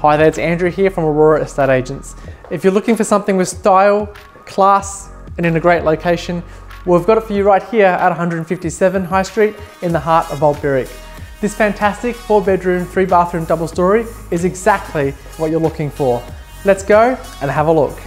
Hi there, it's Andrew here from Aurora Estate Agents. If you're looking for something with style, class, and in a great location, we've got it for you right here at 157 High Street in the heart of Old Berwick. This fantastic four bedroom, three bathroom double story is exactly what you're looking for. Let's go and have a look.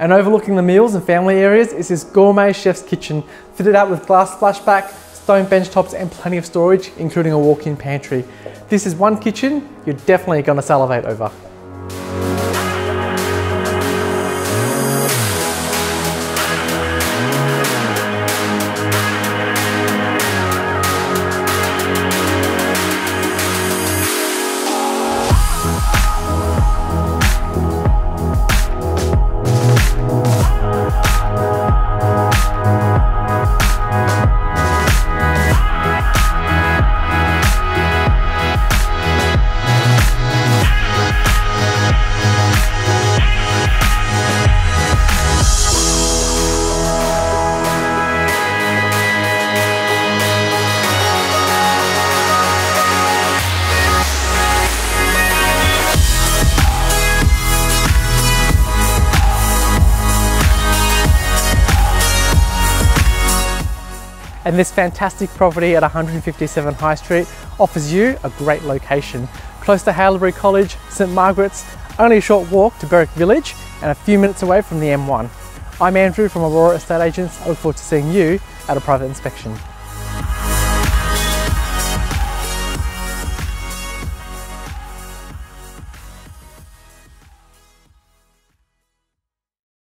And overlooking the meals and family areas is this gourmet chef's kitchen, fitted out with glass splashback, stone bench tops and plenty of storage, including a walk-in pantry. This is one kitchen you're definitely gonna salivate over. And this fantastic property at 157 High Street offers you a great location. Close to Haileybury College, St Margaret's, only a short walk to Berwick Village and a few minutes away from the M1. I'm Andrew from Aurora Estate Agents. I look forward to seeing you at a private inspection.